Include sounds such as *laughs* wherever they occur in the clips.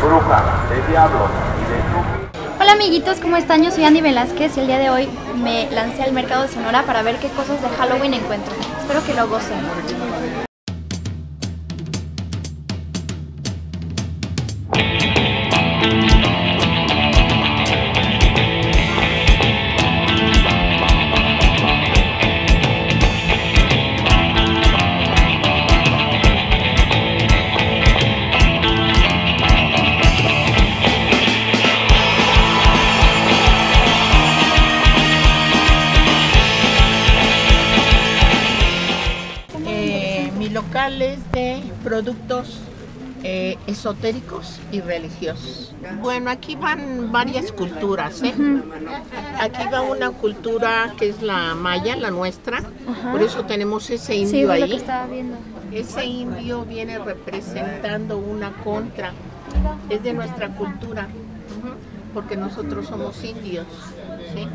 brujas, de de Hola amiguitos, ¿cómo están? Yo soy Andy Velázquez y el día de hoy me lancé al mercado de Sonora para ver qué cosas de Halloween encuentro. Espero que lo gocen. De productos eh, esotéricos y religiosos. Bueno, aquí van varias culturas. ¿eh? Aquí va una cultura que es la maya, la nuestra. Por eso tenemos ese Sí, indio fue lo que ahí. estaba viendo. Ese indio viene representando una contra. Es de nuestra cultura. Porque nosotros somos indios. ¿sí?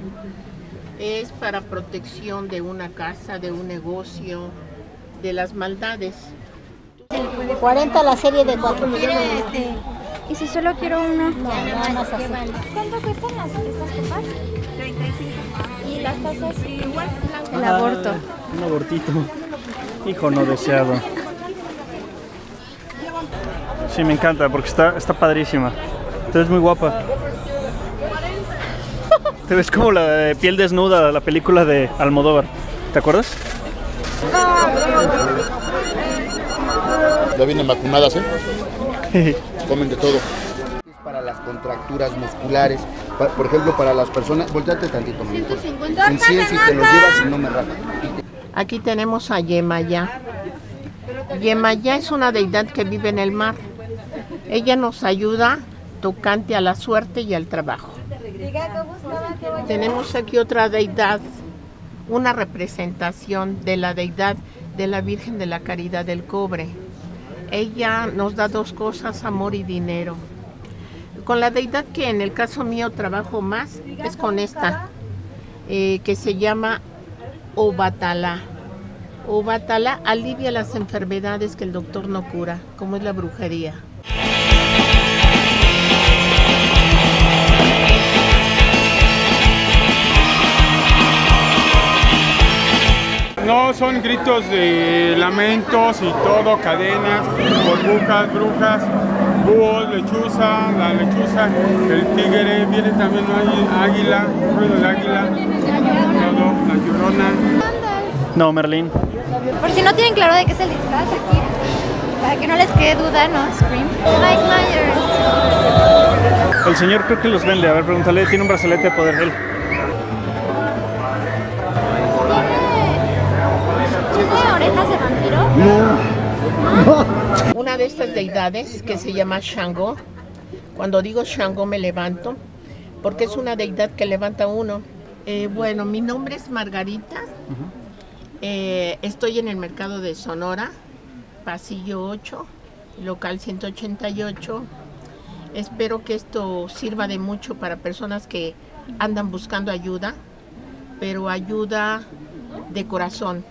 Es para protección de una casa, de un negocio, de las maldades. 40 la serie de 4 millones. Y si solo quiero uno. nada más así. ¿Cuánto cuestan las, estas copas? 35. ¿Y las tazas? Igual. El aborto. Un abortito. Hijo no deseado. Sí, me encanta porque está, está padrísima. Te ves muy guapa. Te ves como la de piel desnuda, la película de Almodóvar. ¿Te acuerdas? Ya vienen vacunadas, ¿eh? *laughs* Comen de todo. Es para las contracturas musculares, pa- por ejemplo, para las personas. Volteate tantito, mi hijo. En 100 si te los llevas y no me rajas. Aquí tenemos a Yemayá. Yemayá es una deidad que vive en el mar. Ella nos ayuda tocante a la suerte y al trabajo. Tenemos aquí otra deidad, una representación de la deidad de la Virgen de la Caridad del Cobre. Ella nos da dos cosas, amor y dinero. Con la deidad que en el caso mío trabajo más es con esta, eh, que se llama Obatala. Obatala alivia las enfermedades que el doctor no cura, como es la brujería. No, son gritos de lamentos y todo, cadenas, burbujas, brujas, búhos, lechuza, la lechuza, el tigre, viene también águila, ruido de águila, todo, la llorona. No, Merlín. Por si no tienen claro de qué es el disfraz aquí, para que no les quede duda, ¿no? Scream. Mike Myers. El señor creo que los vende. A ver, pregúntale. Tiene un brazalete de poder él. Una de estas deidades que se llama Shango, cuando digo Shango me levanto, porque es una deidad que levanta uno. Eh, bueno, mi nombre es Margarita, Eh, estoy en el mercado de Sonora, pasillo 8, local 188. Espero que esto sirva de mucho para personas que andan buscando ayuda, pero ayuda de corazón.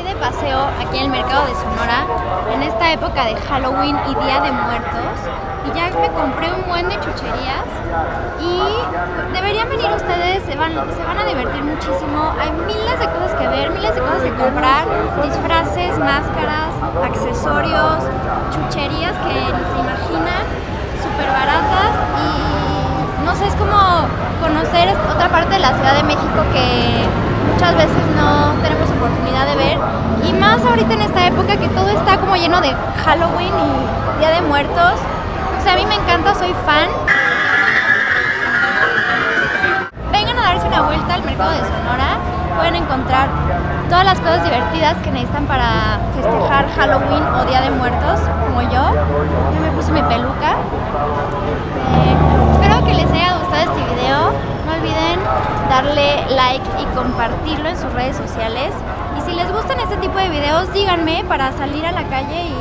De paseo aquí en el mercado de Sonora, en esta época de Halloween y Día de Muertos, y ya me compré un buen de chucherías. Y deberían venir ustedes, se van, se van a divertir muchísimo. Hay miles de cosas que ver, miles de cosas que comprar, disfraces, máscaras, accesorios, chucherías que ni se imaginan, súper baratas y no sé, es como conocer otra parte de la Ciudad de México que muchas veces no tenemos oportunidad de ver y más ahorita en esta época que todo está como lleno de Halloween y Día de Muertos. O sea, a mí me encanta, soy fan. Vengan a darse una vuelta al mercado de Sonora. Pueden encontrar todas las cosas divertidas que necesitan para festejar Halloween o Día de Muertos, como yo. Yo me puse mi peluca. Este, espero que les haya gustado este video. No olviden darle like y compartirlo en sus redes sociales. Y si les gustan este tipo de videos, díganme para salir a la calle y,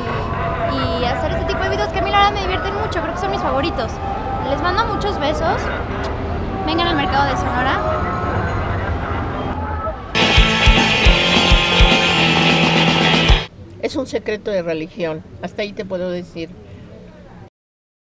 hacer este tipo de videos que a mí la verdad me divierten mucho. Creo que son mis favoritos. Les mando muchos besos. Vengan al mercado de Sonora. Es un secreto de religión, hasta ahí te puedo decir.